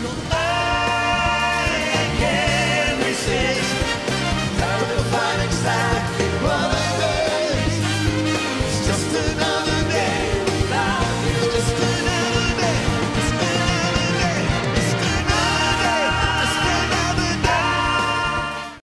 inundar.